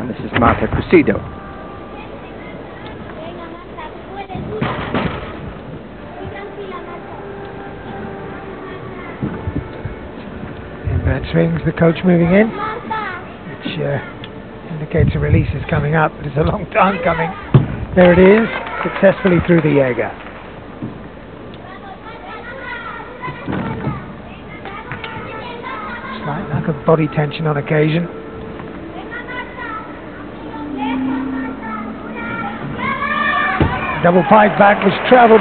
And this is Marta Cusidó. In bad swings, the coach moving in, which uh, indicates a release is coming up, but it's a long time coming. There it is, successfully through the Jaeger. Slight lack of body tension on occasion. Double pike back was travelled.